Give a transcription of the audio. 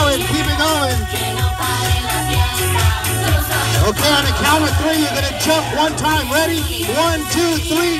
going, keep it going. Okay, on the count of three, you're gonna jump one time. Ready? One, two, three.